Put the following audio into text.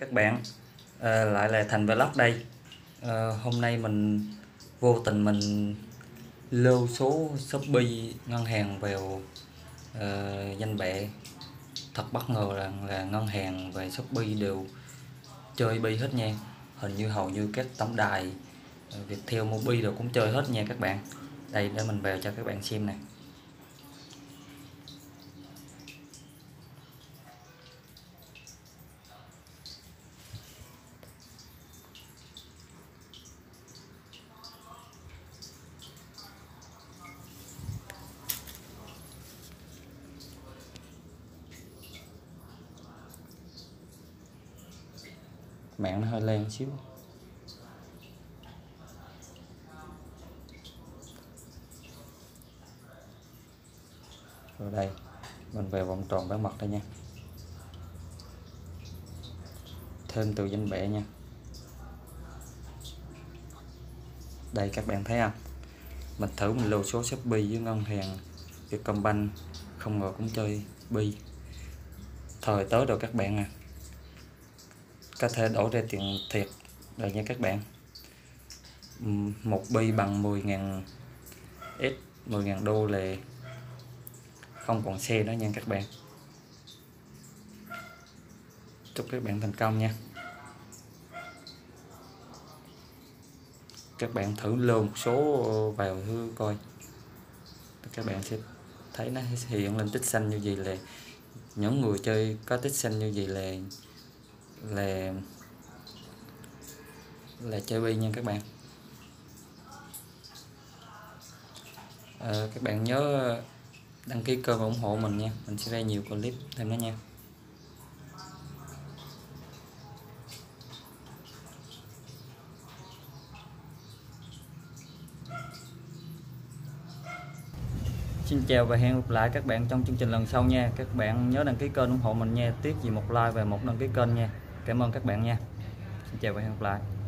các bạn. À, lại là thành vlog đây. À, hôm nay mình vô tình mình lưu số shopee ngân hàng vào à, danh bạ. Thật bất ngờ rằng là ngân hàng và shopee đều chơi bi hết nha. Hình như hầu như các tổng đài Viettel Mobi đều cũng chơi hết nha các bạn. Đây để mình vào cho các bạn xem này mạng nó hơi len xíu. Rồi đây, mình về vòng tròn bé mặt đây nha. Thêm từ danh bệ nha. Đây các bạn thấy không? Mình thử mình lưu số shopee với ngân hàng Vietcombank không ngờ cũng chơi bi thời tới rồi các bạn à có thể đổ ra tiền thiệt. Rồi nha các bạn. Một bi bằng 10.000 s 10.000 đô là không còn xe đó nha các bạn. Chúc các bạn thành công nha. Các bạn thử lưu một số vào thử coi. Các bạn sẽ thấy nó hiện lên tích xanh như gì là những người chơi có tích xanh như gì là là là chơi bi nha các bạn. À, các bạn nhớ ờ, đăng ký kênh và ủng hộ mình nha. Mình sẽ ra nhiều clip thêm nữa nha. Xin chào và hẹn gặp lại các bạn trong chương trình lần sau nha. Các bạn nhớ đăng ký kênh ủng hộ mình nha. Tiếp gì một like và một đăng ký kênh nha. Cảm ơn các bạn nha. Xin chào và hẹn gặp lại.